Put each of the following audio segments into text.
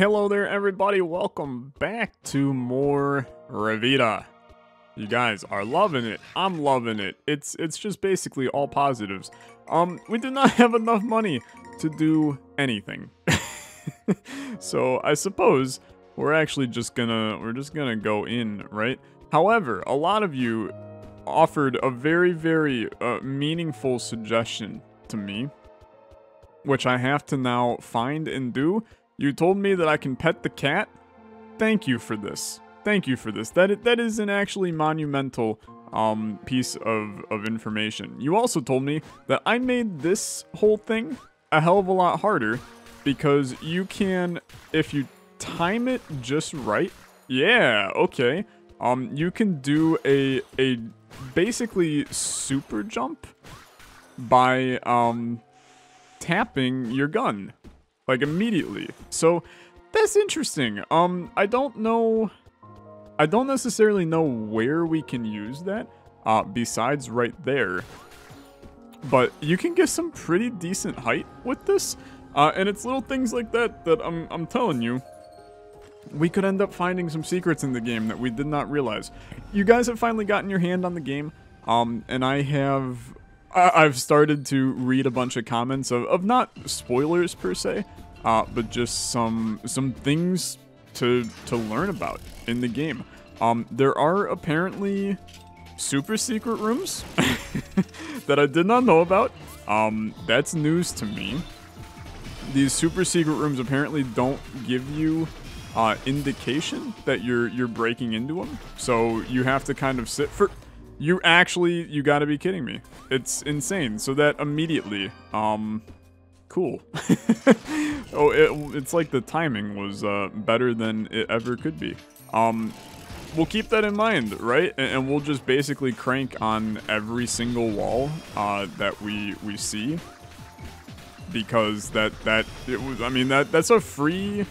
hello there everybody, welcome back to more Revita. You guys are loving it. I'm loving it. It's it's just basically all positives. Um, we do not have enough money to do anything. so I suppose we're actually just gonna we're just gonna go in, right? However, a lot of you offered a very, very uh, meaningful suggestion to me, which I have to now find and do. You told me that I can pet the cat. Thank you for this. Thank you for this. That that is an actually monumental um, piece of, of information. You also told me that I made this whole thing a hell of a lot harder because you can, if you time it just right, yeah, okay, um, you can do a a basically super jump by um tapping your gun like immediately. So that's interesting. Um, I don't know. I don't necessarily know where we can use that. Uh, besides right there. But you can get some pretty decent height with this. Uh, and it's little things like that that I'm, I'm telling you. We could end up finding some secrets in the game that we did not realize. You guys have finally gotten your hand on the game. Um, and I have I've started to read a bunch of comments of, of not spoilers per se, uh, but just some some things to to learn about in the game. Um, there are apparently super secret rooms that I did not know about. Um, that's news to me. These super secret rooms apparently don't give you uh, indication that you're you're breaking into them, so you have to kind of sit for you actually, you gotta be kidding me. It's insane. So that immediately, um, cool. oh, it, it's like the timing was uh, better than it ever could be. Um, we'll keep that in mind, right? And, and we'll just basically crank on every single wall uh, that we we see because that that it was. I mean that that's a free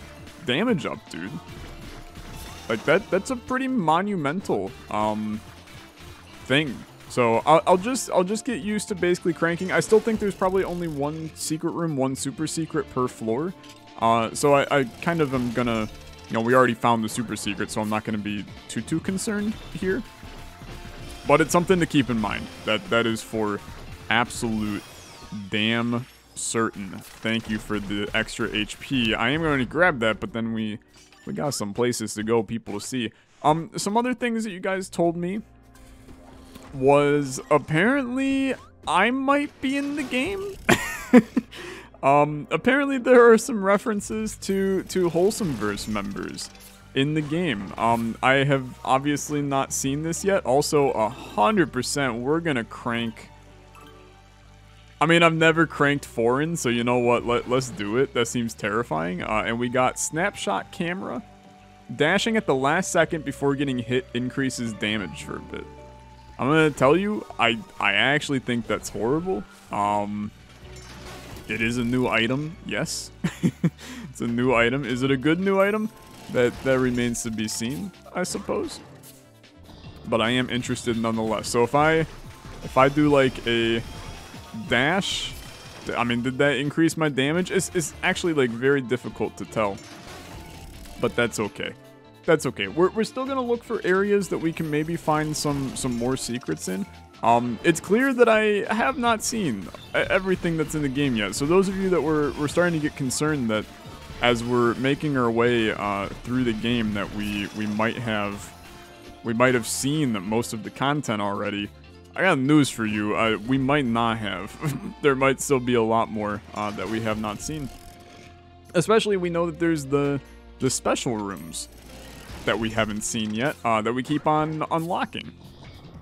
damage up, dude. Like that that's a pretty monumental um thing. So I'll, I'll, just I'll just get used to basically cranking. I still think there's probably only one secret room, one super secret per floor. Uh, so I, I kind of am gonna, you know, we already found the super secret, so I'm not gonna be too too concerned here. But it's something to keep in mind. That that is for absolute damn certain. Thank you for the extra HP. I am going to grab that, but then we we got some places to go, people to see. Um, some other things that you guys told me was apparently I might be in the game. um, apparently there are some references to to Wholesomeverse members in the game. Um, I have obviously not seen this yet. Also, a hundred percent, we're gonna crank. I mean, I've never cranked foreign, so you know what? Let, let's do it. That seems terrifying. Uh, and we got snapshot camera. Dashing at the last second before getting hit increases damage for a bit. I'm gonna tell you, I I actually think that's horrible. Um, it is a new item, yes. it's a new item. Is it a good new item? That that remains to be seen, I suppose. But I am interested nonetheless. So if I if I do like a dash, I mean, did that increase my damage? It's, it's actually like very difficult to tell. But that's okay that's okay. We're, we're still gonna look for areas that we can maybe find some some more secrets in. Um, it's clear that I have not seen everything that's in the game yet. So those of you that were, were starting to get concerned that as we're making our way uh, through the game that we we might have we might have seen most of the content already. I got news for you. Uh, we might not have. there might still be a lot more uh, that we have not seen. Especially we know that there's the the special rooms that we haven't seen yet uh, that we keep on unlocking.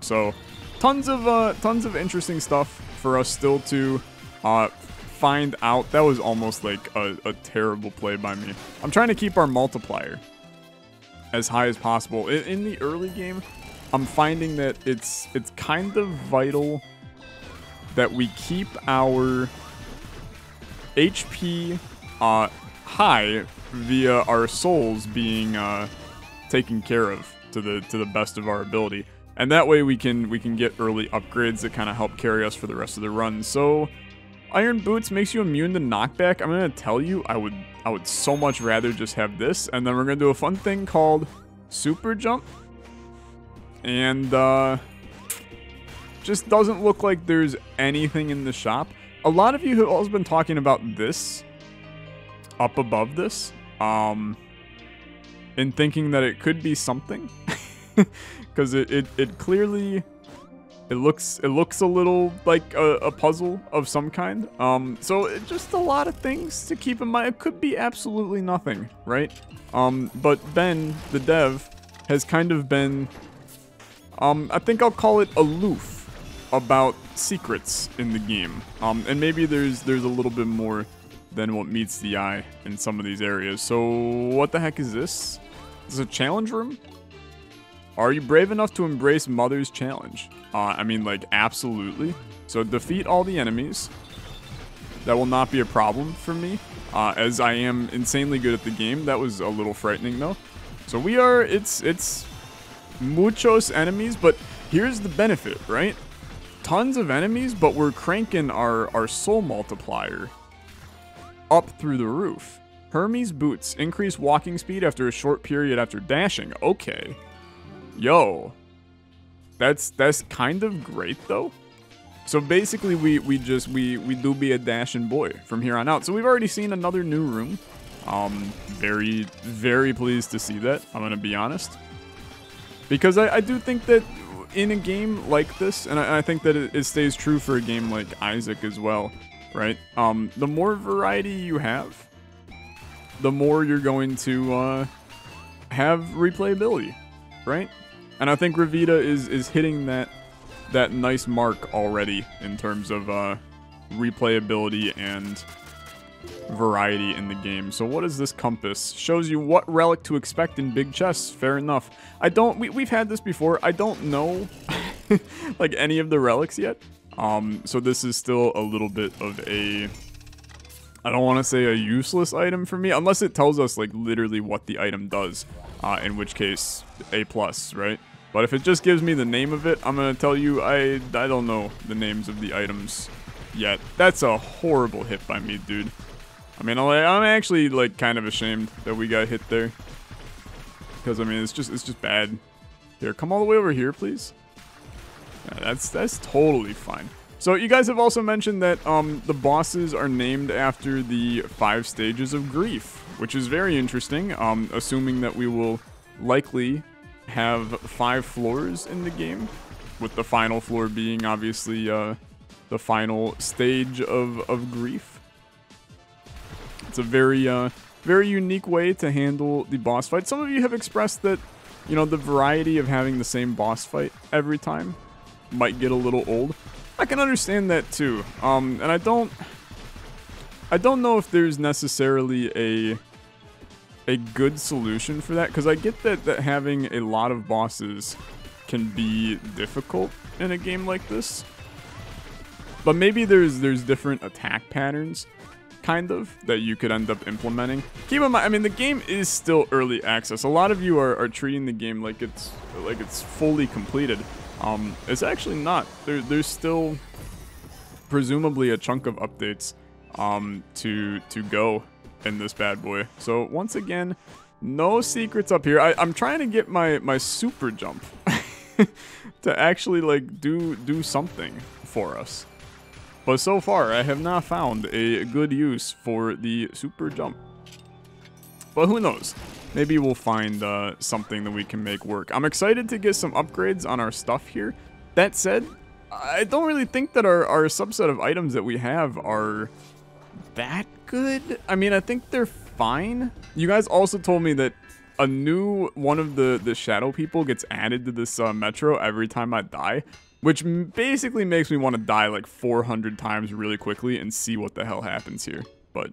So tons of uh, tons of interesting stuff for us still to uh, find out. That was almost like a, a, terrible play by me. I'm trying to keep our multiplier as high as possible. In, in the early game, I'm finding that it's it's kind of vital that we keep our HP uh, high via our souls being uh, taken care of to the to the best of our ability. And that way we can we can get early upgrades that kind of help carry us for the rest of the run. So Iron Boots makes you immune to knockback. I'm gonna tell you, I would I would so much rather just have this. And then we're gonna do a fun thing called Super Jump. And uh just doesn't look like there's anything in the shop. A lot of you have also been talking about this up above this. Um and thinking that it could be something. Because it, it, it clearly it looks it looks a little like a, a, puzzle of some kind. Um, so it, just a lot of things to keep in mind. It could be absolutely nothing, right? Um, but Ben, the dev, has kind of been, um, I think I'll call it aloof about secrets in the game. Um, and maybe there's there's a little bit more than what meets the eye in some of these areas. So what the heck is this? Is a challenge room? Are you brave enough to embrace Mother's challenge? Uh, I mean, like, absolutely. So defeat all the enemies. That will not be a problem for me, uh, as I am insanely good at the game. That was a little frightening, though. So we are, it's, it's muchos enemies, but here's the benefit, right? Tons of enemies, but we're cranking our, our soul multiplier up through the roof. Hermes boots increase walking speed after a short period after dashing. Okay. Yo. That's that's kind of great though. So basically we we just we we do be a dashing boy from here on out. So we've already seen another new room. Um very very pleased to see that. I'm gonna be honest. Because I, I do think that in a game like this, and I, I think that it, it stays true for a game like Isaac as well, right? Um, the more variety you have, the more you're going to uh, have replayability, right? And I think Revita is is hitting that that nice mark already in terms of uh, replayability and variety in the game. So what is this compass? Shows you what relic to expect in big chests. Fair enough. I don't, we, we've had this before. I don't know like any of the relics yet. Um, so this is still a little bit of a, I don't want to say a useless item for me, unless it tells us like literally what the item does. Uh, in which case, A+, plus, right? But if it just gives me the name of it, I'm going to tell you I, I don't know the names of the items yet. That's a horrible hit by me, dude. I mean, I'm actually, like, kind of ashamed that we got hit there. Because, I mean, it's just, it's just bad. Here, come all the way over here, please. Yeah, that's, that's totally fine. So you guys have also mentioned that um, the bosses are named after the five stages of grief, which is very interesting, um, assuming that we will likely have five floors in the game, with the final floor being obviously uh, the final stage of, of grief. It's a very, uh, very unique way to handle the boss fight. Some of you have expressed that, you know, the variety of having the same boss fight every time might get a little old. I can understand that too. Um, and I don't... I don't know if there's necessarily a a good solution for that because I get that, that having a lot of bosses can be difficult in a game like this. But maybe there's there's different attack patterns kind of that you could end up implementing. Keep in mind, I mean the game is still early access. A lot of you are, are treating the game like it's like it's fully completed. Um, it's actually not. There, there's still presumably a chunk of updates um, to to go in this bad boy. So once again, no secrets up here. I, I'm trying to get my my super jump to actually like do do something for us. But so far, I have not found a good use for the super jump. But who knows? Maybe we'll find uh, something that we can make work. I'm excited to get some upgrades on our stuff here. That said, I don't really think that our, our subset of items that we have are that good. I mean, I think they're fine. You guys also told me that a new one of the, the shadow people gets added to this uh, metro every time I die. Which basically makes me want to die like 400 times really quickly and see what the hell happens here. But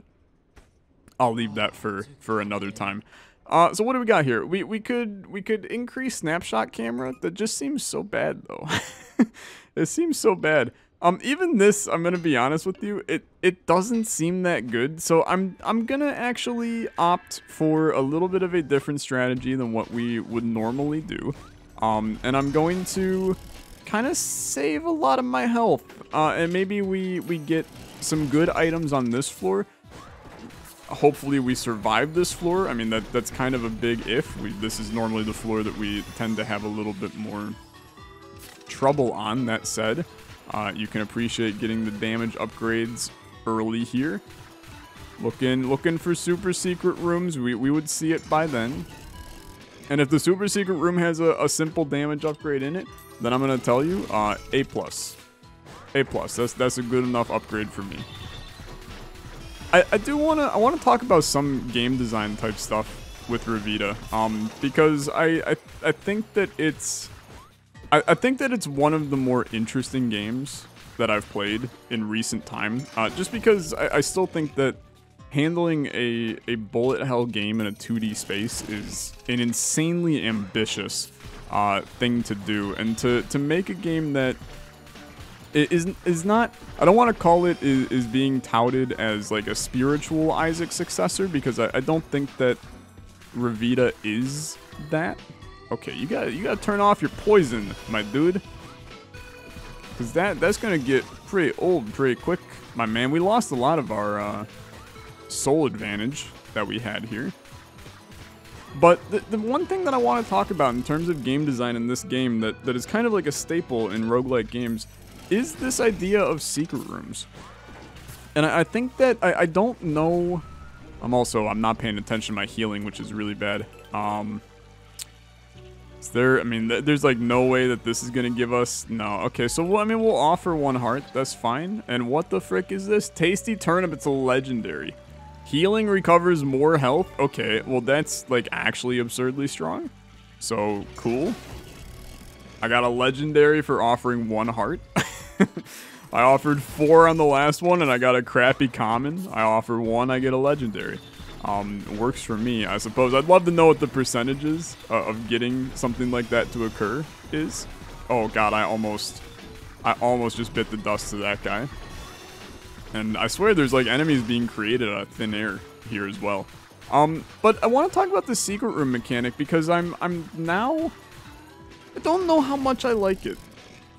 I'll leave that for, for another time. Uh, so what do we got here? We we could we could increase snapshot camera. That just seems so bad though. it seems so bad. Um, even this, I'm gonna be honest with you, it it doesn't seem that good. So I'm I'm gonna actually opt for a little bit of a different strategy than what we would normally do. Um, and I'm going to kind of save a lot of my health. Uh, and maybe we, we get some good items on this floor. Hopefully we survive this floor. I mean, that that's kind of a big if. We, this is normally the floor that we tend to have a little bit more trouble on. That said, uh, you can appreciate getting the damage upgrades early here. Looking, looking for super secret rooms. We, we would see it by then. And if the super secret room has a, a simple damage upgrade in it, then I'm gonna tell you, uh, A plus. A plus. That's that's a good enough upgrade for me. I, I do wanna I wanna talk about some game design type stuff with Revita. Um, because I, I I think that it's I, I think that it's one of the more interesting games that I've played in recent time. Uh, just because I, I still think that handling a, a bullet hell game in a 2D space is an insanely ambitious uh, thing to do. And to, to make a game that is, is not, I don't want to call it is, is being touted as like a spiritual Isaac successor because I, I don't think that Revita is that. Okay, you got you got to turn off your poison, my dude. Cause that that's gonna get pretty old pretty quick, my man. We lost a lot of our uh, soul advantage that we had here. But the, the one thing that I want to talk about in terms of game design in this game that, that is kind of like a staple in roguelike games is this idea of secret rooms. And I, I think that I, I don't know... I'm also, I'm not paying attention to my healing, which is really bad. Um, is there, I mean, th there's like no way that this is going to give us, no. Okay, so, well, I mean, we'll offer one heart, that's fine. And what the frick is this? Tasty Turnip, it's a legendary. Healing recovers more health? Okay, well that's like actually absurdly strong. So, cool. I got a legendary for offering one heart. I offered four on the last one and I got a crappy common. I offer one, I get a legendary. Um, works for me, I suppose. I'd love to know what the percentages uh, of getting something like that to occur is. Oh god, I almost, I almost just bit the dust to that guy. And I swear there's like enemies being created out of thin air here as well. Um, but I want to talk about the secret room mechanic because I'm I'm now I don't know how much I like it.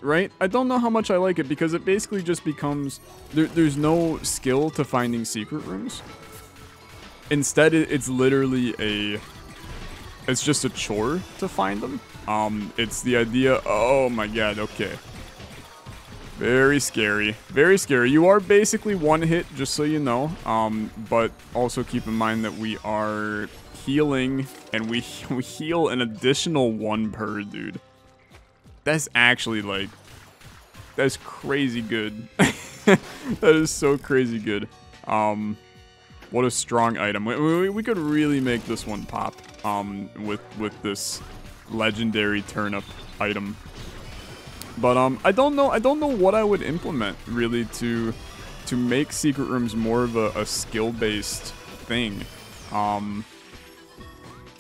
Right? I don't know how much I like it because it basically just becomes there, there's no skill to finding secret rooms. Instead, it's literally a it's just a chore to find them. Um, it's the idea. Oh my god. Okay. Very scary. Very scary. You are basically one hit, just so you know. Um, but also keep in mind that we are healing, and we, we heal an additional one per, dude. That's actually, like, that's crazy good. that is so crazy good. Um, what a strong item. We, we, we, could really make this one pop um, with, with this legendary turnip item. But um, I don't know. I don't know what I would implement really to to make secret rooms more of a, a skill-based thing. Um,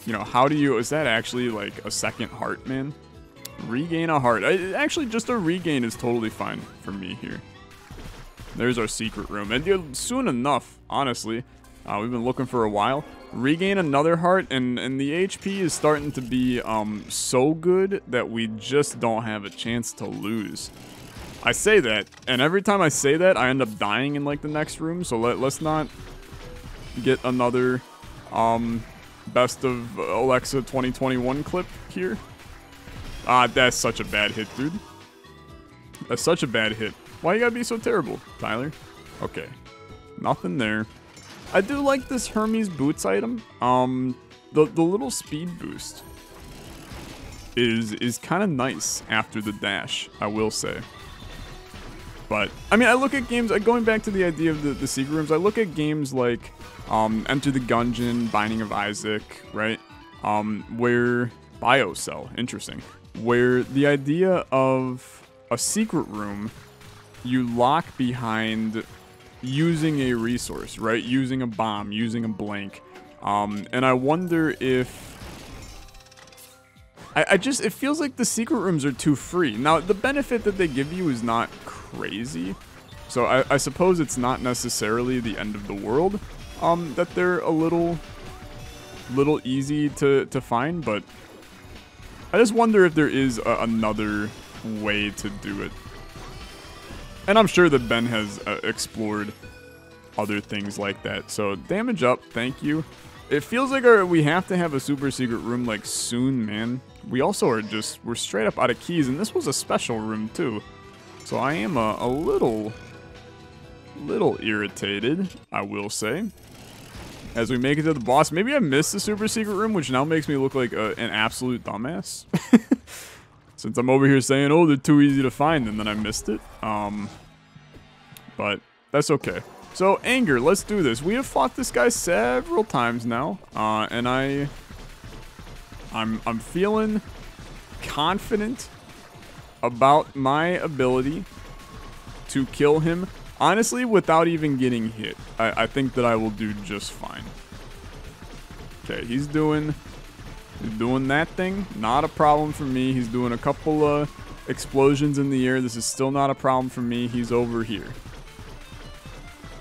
you know, how do you? Is that actually like a second heart, man? Regain a heart. I, actually, just a regain is totally fine for me here. There's our secret room, and soon enough, honestly, uh, we've been looking for a while regain another heart, and, and the HP is starting to be um, so good that we just don't have a chance to lose. I say that, and every time I say that, I end up dying in like the next room, so let, let's not get another um, best of Olexa 2021 clip here. Ah, that's such a bad hit, dude. That's such a bad hit. Why you gotta be so terrible, Tyler? Okay. Nothing there. I do like this Hermes boots item. Um, the, the little speed boost is is kind of nice after the dash, I will say. But, I mean, I look at games, going back to the idea of the, the secret rooms, I look at games like um, Enter the Gungeon, Binding of Isaac, right? Um, where, Biocell, interesting. Where the idea of a secret room you lock behind using a resource, right? Using a bomb, using a blank. Um, and I wonder if... I, I just, it feels like the secret rooms are too free. Now, the benefit that they give you is not crazy. So I, I suppose it's not necessarily the end of the world um, that they're a little, little easy to, to find, but I just wonder if there is a, another way to do it. And I'm sure that Ben has uh, explored other things like that. So damage up, thank you. It feels like our, we have to have a super secret room like soon, man. We also are just, we're straight up out of keys and this was a special room too. So I am a, a little, little irritated, I will say. As we make it to the boss, maybe I missed the super secret room, which now makes me look like a, an absolute dumbass. Since I'm over here saying, oh, they're too easy to find, and then I missed it. Um, but that's okay. So, anger, let's do this. We have fought this guy several times now, uh, and I, I'm, I'm feeling confident about my ability to kill him. Honestly, without even getting hit, I, I think that I will do just fine. Okay, he's doing, doing that thing. Not a problem for me. He's doing a couple of explosions in the air. This is still not a problem for me. He's over here.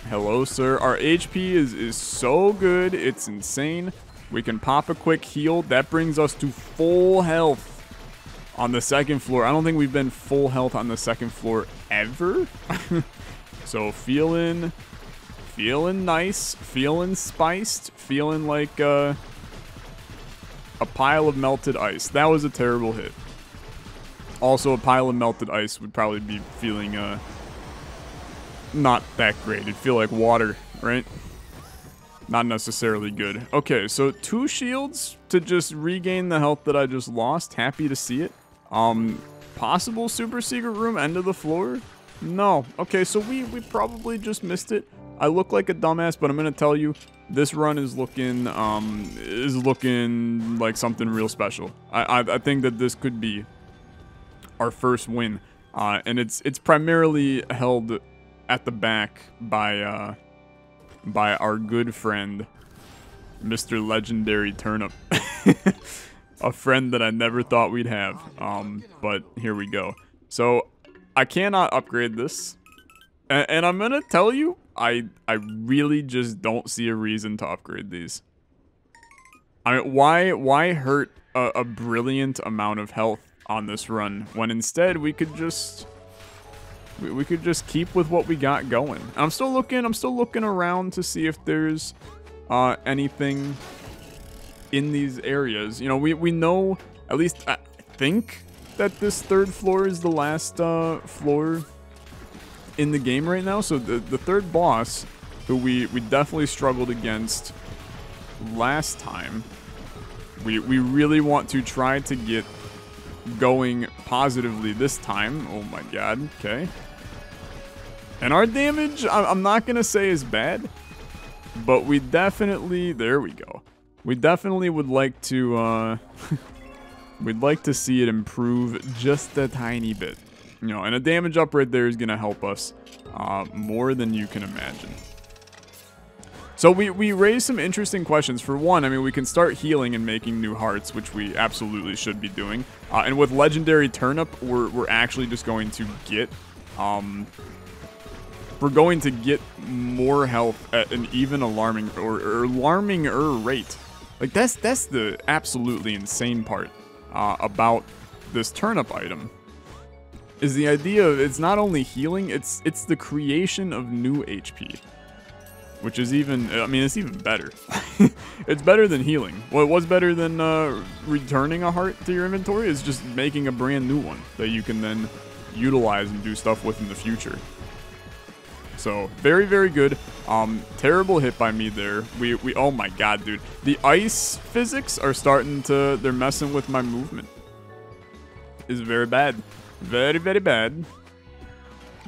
Hello, sir. Our HP is, is so good. It's insane. We can pop a quick heal. That brings us to full health on the second floor. I don't think we've been full health on the second floor ever. so feeling, feeling nice, feeling spiced, feeling like uh, a pile of melted ice. That was a terrible hit. Also, a pile of melted ice would probably be feeling uh, not that great. It'd feel like water, right? Not necessarily good. Okay, so two shields to just regain the health that I just lost. Happy to see it. Um, possible super secret room, end of the floor? No. Okay, so we, we probably just missed it. I look like a dumbass, but I'm gonna tell you, this run is looking, um, is looking like something real special. I, I, I think that this could be our first win. Uh, and it's it's primarily held at the back by uh, by our good friend, Mr. Legendary Turnip. a friend that I never thought we'd have. Um, but here we go. So I cannot upgrade this. And, and I'm gonna tell you, I I really just don't see a reason to upgrade these. I mean, why why hurt a, a brilliant amount of health on this run when instead we could just we, we could just keep with what we got going. I'm still looking, I'm still looking around to see if there's uh, anything in these areas. You know, we, we know, at least I think that this third floor is the last uh, floor in the game right now. So the, the third boss, who we, we definitely struggled against last time, we, we really want to try to get going positively this time. Oh my god, okay. And our damage, I'm not going to say is bad, but we definitely, there we go. We definitely would like to, uh, we'd like to see it improve just a tiny bit. You know, and a damage up right there is going to help us uh, more than you can imagine. So we, we raised some interesting questions. For one, I mean, we can start healing and making new hearts, which we absolutely should be doing. Uh, and with Legendary Turnip, we're, we're actually just going to get... Um, we're going to get more health at an even alarming or, or alarming-er rate. Like, that's, that's the absolutely insane part uh, about this turnip item. Is the idea of it's not only healing, it's it's the creation of new HP which is even, I mean, it's even better. it's better than healing. What was better than uh, returning a heart to your inventory is just making a brand new one that you can then utilize and do stuff with in the future. So, very, very good. Um, terrible hit by me there. We, we, oh my god, dude. The ice physics are starting to, they're messing with my movement. Is very bad. Very, very bad.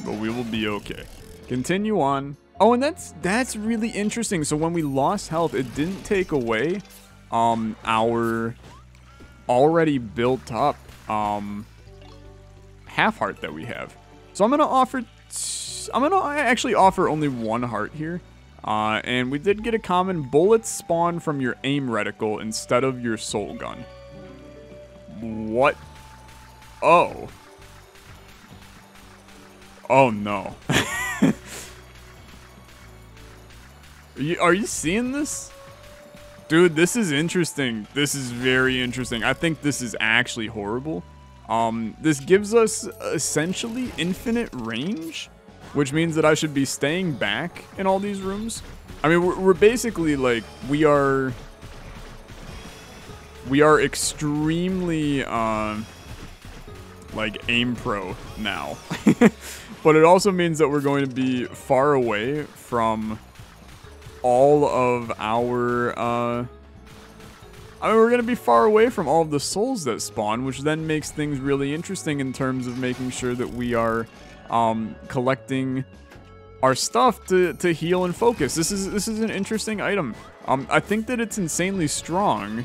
But we will be okay. Continue on. Oh, and that's that's really interesting. So when we lost health, it didn't take away um our already built up um half heart that we have. So I'm gonna offer I'm gonna actually offer only one heart here. Uh, and we did get a common bullets spawn from your aim reticle instead of your soul gun. What? Oh. Oh no. Are you, are you seeing this? Dude, this is interesting. This is very interesting. I think this is actually horrible. Um, this gives us essentially infinite range, which means that I should be staying back in all these rooms. I mean, we're, we're basically like, we are... We are extremely, uh, like, aim pro now. but it also means that we're going to be far away from all of our, uh, I mean, we're going to be far away from all of the souls that spawn, which then makes things really interesting in terms of making sure that we are um, collecting our stuff to, to heal and focus. This is this is an interesting item. Um, I think that it's insanely strong,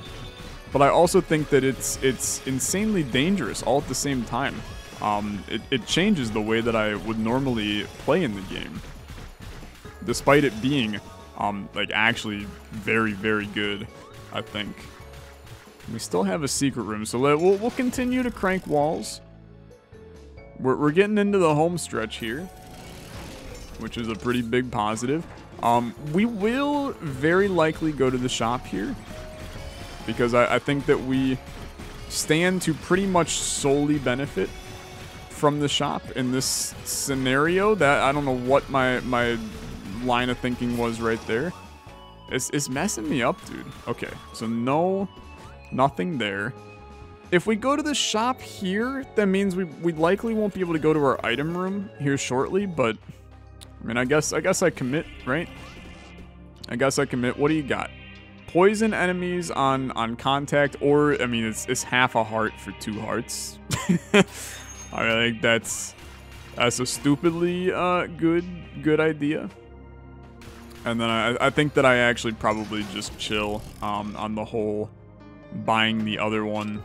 but I also think that it's it's insanely dangerous all at the same time. Um, it, it changes the way that I would normally play in the game, despite it being um, like actually very very good. I think. We still have a secret room, so let, we'll, we'll continue to crank walls. We're, we're getting into the home stretch here, which is a pretty big positive. Um, we will very likely go to the shop here, because I, I think that we stand to pretty much solely benefit from the shop in this scenario. That I don't know what my my line of thinking was right there. It's, it's messing me up, dude. Okay, so no Nothing there. If we go to the shop here, that means we, we likely won't be able to go to our item room here shortly, but... I mean, I guess I guess I commit, right? I guess I commit. What do you got? Poison enemies on, on contact, or, I mean, it's, it's half a heart for two hearts. I think that's that's a stupidly uh, good good idea. And then I, I think that I actually probably just chill um, on the whole buying the other one.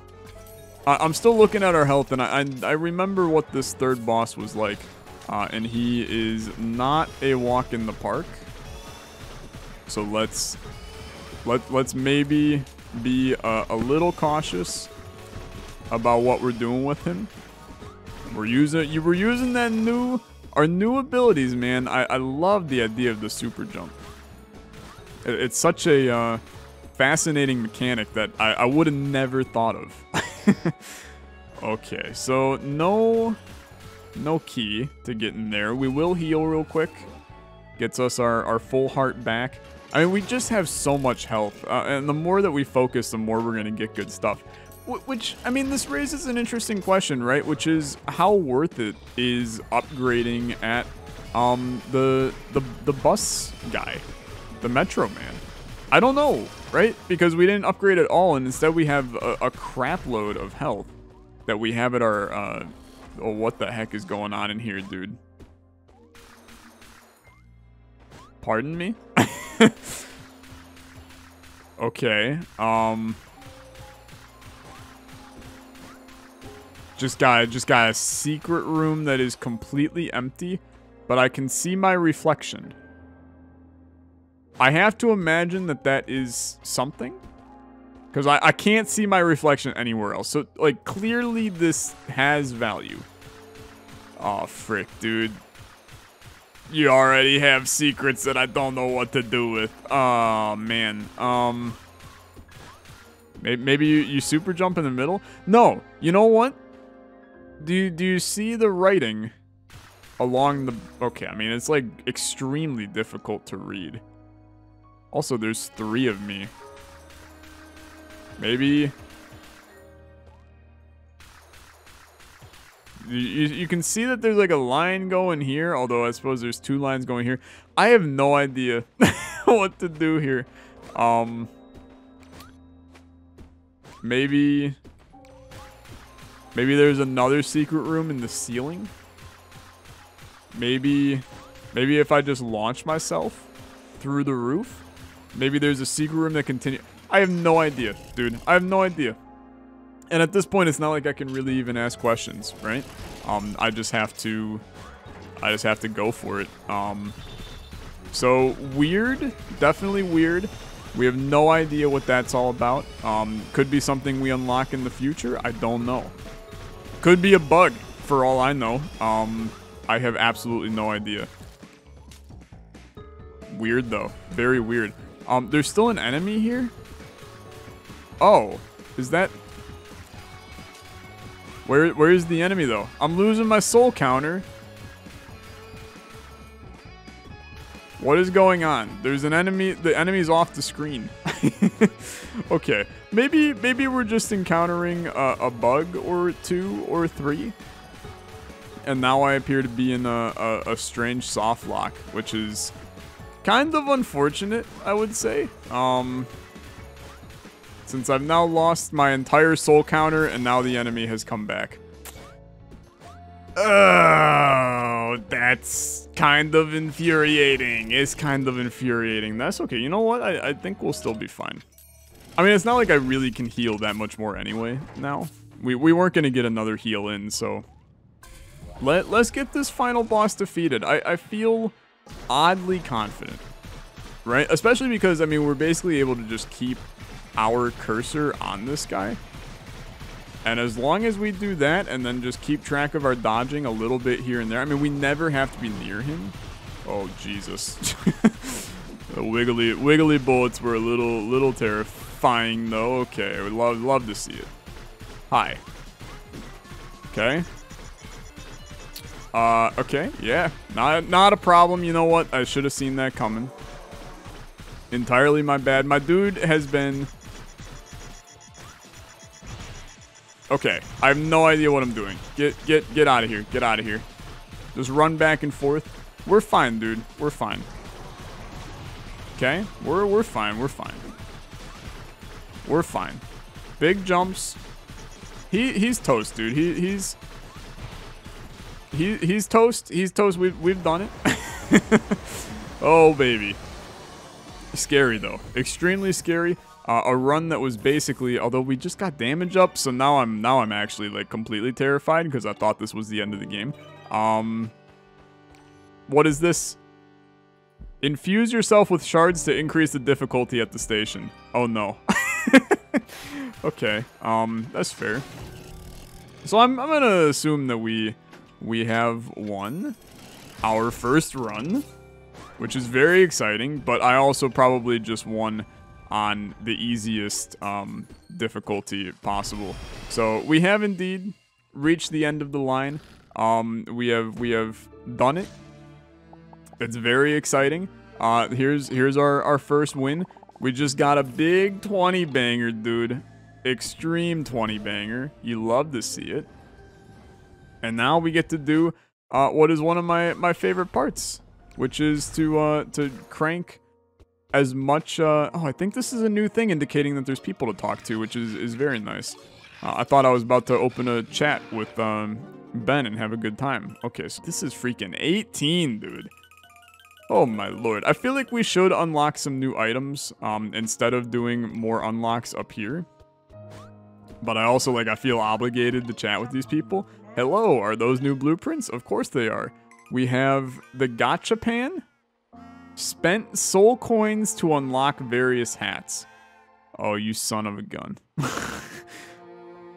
I am still looking at our health, and I, I, I remember what this third boss was like. Uh, and he is not a walk in the park. So let's let let's maybe be a, a little cautious about what we're doing with him. We're using you were using that new our new abilities, man. I, I love the idea of the super jump. It, it's such a uh, fascinating mechanic that I, I would have never thought of. okay, so no, no key to get in there. We will heal real quick. Gets us our, our full heart back. I mean, we just have so much health, uh, and the more that we focus, the more we're going to get good stuff. which, I mean, this raises an interesting question, right? Which is, how worth it is upgrading at um, the, the, the bus guy, the Metro Man? I don't know, right? Because we didn't upgrade at all, and instead we have a, a crap load of health that we have at our, uh, oh, what the heck is going on in here, dude? Pardon me? okay, um... Just got, just got a secret room that is completely empty, but I can see my reflection. I have to imagine that that is something. Because I, I can't see my reflection anywhere else. So, like, clearly this has value. Oh, frick, dude. You already have secrets that I don't know what to do with. Oh, man. Um... Maybe you, you super jump in the middle? No. You know what? Do you, do you see the writing along the... Okay, I mean, it's, like, extremely difficult to read. Also, there's three of me. Maybe... You, you can see that there's like a line going here, although I suppose there's two lines going here. I have no idea what to do here. Um, maybe, maybe there's another secret room in the ceiling. Maybe, maybe if I just launch myself through the roof. Maybe there's a secret room that continue. I have no idea, dude. I have no idea. And at this point, it's not like I can really even ask questions, right? Um, I just have to, I just have to go for it. Um, so weird, definitely weird. We have no idea what that's all about. Um, could be something we unlock in the future. I don't know. Could be a bug, for all I know. Um, I have absolutely no idea. Weird though, very weird. Um, there's still an enemy here? Oh, is that... Where where's the enemy though? I'm losing my soul counter. What is going on? There's an enemy. The enemy's off the screen. okay, maybe maybe we're just encountering a, a, bug or two or three, and now I appear to be in a, a, a strange soft lock, which is kind of unfortunate, I would say. Um, since I've now lost my entire soul counter, and now the enemy has come back. Oh, that's kind of infuriating. It's kind of infuriating. That's okay. You know what? I, I think we'll still be fine. I mean, it's not like I really can heal that much more anyway now. We, we weren't going to get another heal in, so... Let, let's get this final boss defeated. I, I feel oddly confident, right? Especially because, I mean, we're basically able to just keep our cursor on this guy. And as long as we do that and then just keep track of our dodging a little bit here and there. I mean, we never have to be near him. Oh, Jesus. the wiggly wiggly bullets were a little little terrifying, though. Okay, I would love, love to see it. Hi. Okay. Uh, okay, yeah. Not, not a problem. You know what? I should have seen that coming. Entirely my bad. My dude has been Okay, I have no idea what I'm doing. Get, get, get out of here. Get out of here. Just run back and forth. We're fine, dude. We're fine. Okay, we're we're fine. We're fine. We're fine. Big jumps. He he's toast, dude. He he's he he's toast. He's toast. We've we've done it. oh baby. Scary though. Extremely scary. Uh, a run that was basically, although we just got damage up, so now I'm now I'm actually like completely terrified because I thought this was the end of the game. Um, what is this? Infuse yourself with shards to increase the difficulty at the station. Oh no. okay, um, that's fair. So I'm I'm gonna assume that we we have won our first run, which is very exciting. But I also probably just won on the easiest um, difficulty possible. So we have indeed reached the end of the line. Um, we have we have done it. It's very exciting. Uh, here's here's our, our first win. We just got a big 20 banger, dude. Extreme 20 banger. You love to see it. And now we get to do uh, what is one of my, my favorite parts, which is to uh, to crank as much, uh, oh, I think this is a new thing indicating that there's people to talk to, which is, is very nice. Uh, I thought I was about to open a chat with um, Ben and have a good time. Okay, so this is freaking 18, dude. Oh my lord. I feel like we should unlock some new items um, instead of doing more unlocks up here. But I also, like, I feel obligated to chat with these people. Hello, are those new blueprints? Of course they are. We have the Gachapon. Spent soul coins to unlock various hats. Oh, you son of a gun.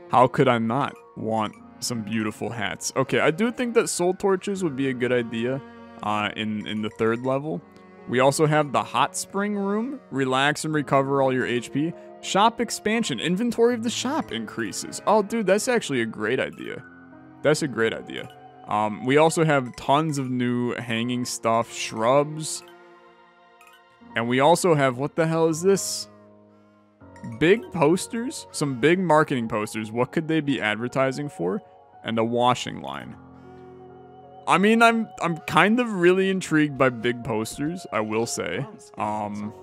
How could I not want some beautiful hats? Okay, I do think that soul torches would be a good idea uh, in, in the third level. We also have the hot spring room. Relax and recover all your HP. Shop expansion. Inventory of the shop increases. Oh, dude, that's actually a great idea. That's a great idea. Um, we also have tons of new hanging stuff, shrubs, and we also have, what the hell is this? Big posters? Some big marketing posters. What could they be advertising for? And a washing line. I mean, I'm I'm kind of really intrigued by big posters, I will say. Um,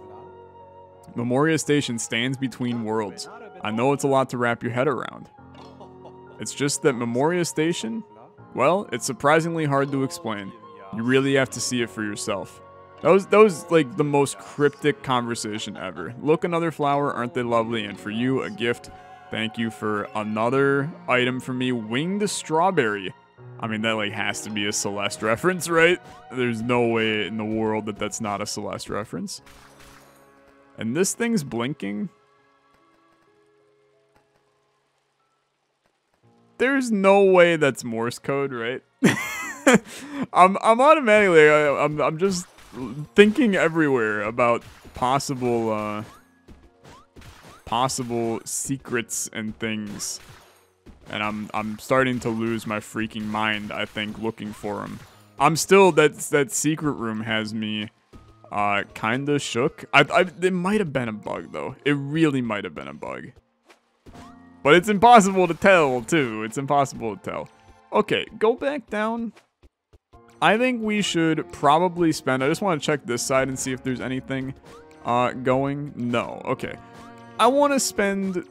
Memoria Station stands between worlds. I know it's a lot to wrap your head around. It's just that Memoria Station, well, it's surprisingly hard to explain. You really have to see it for yourself. That was, that was like the most cryptic conversation ever. Look, another flower, aren't they lovely? And for you, a gift. Thank you for another item for me. Winged strawberry. I mean, that like has to be a Celeste reference, right? There's no way in the world that that's not a Celeste reference. And this thing's blinking. There's no way that's Morse code, right? I'm I'm automatically I'm I'm just thinking everywhere about possible, uh, possible secrets and things. And I'm I'm starting to lose my freaking mind, I think, looking for them. I'm still, that, that secret room has me uh, kind of shook. I, I, it might have been a bug, though. It really might have been a bug. But it's impossible to tell, too. It's impossible to tell. Okay, go back down. I think we should probably spend... I just want to check this side and see if there's anything uh, going. No. Okay. I want to spend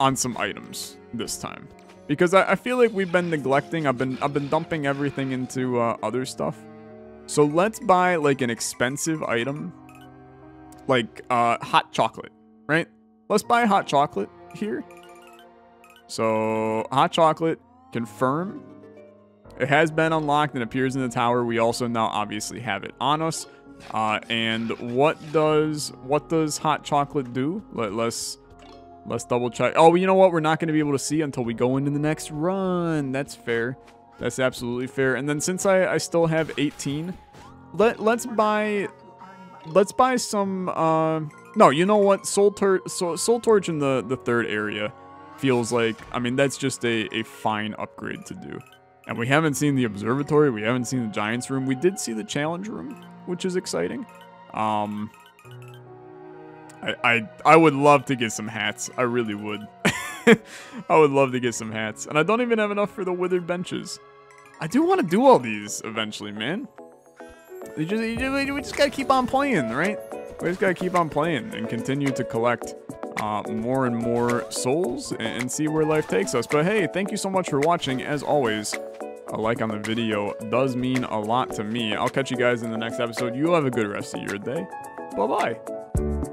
on some items this time. Because I, I, feel like we've been neglecting. I've been I've been dumping everything into uh, other stuff. So let's buy like an expensive item. Like uh, hot chocolate, right? Let's buy hot chocolate here. So hot chocolate, confirm. It has been unlocked and appears in the tower. We also now obviously have it on us. Uh, and what does what does hot chocolate do? Let, let's let's double check. Oh, you know what? We're not going to be able to see until we go into the next run. That's fair. That's absolutely fair. And then since I, I still have 18, let let's buy let's buy some. Uh, no, you know what? Soul, Tor Soul, Torch in the the third area feels like. I mean, that's just a a fine upgrade to do. And we haven't seen the observatory. We haven't seen the Giants room. We did see the challenge room, which is exciting. Um, I, I, I would love to get some hats. I really would. I would love to get some hats. And I don't even have enough for the withered benches. I do want to do all these eventually, man. You just, we just gotta keep on playing, right? We just gotta keep on playing and continue to collect uh, more and more souls and, and see where life takes us. But hey, thank you so much for watching. As always, a like on the video does mean a lot to me. I'll catch you guys in the next episode. You have a good rest of your day. Bye-bye.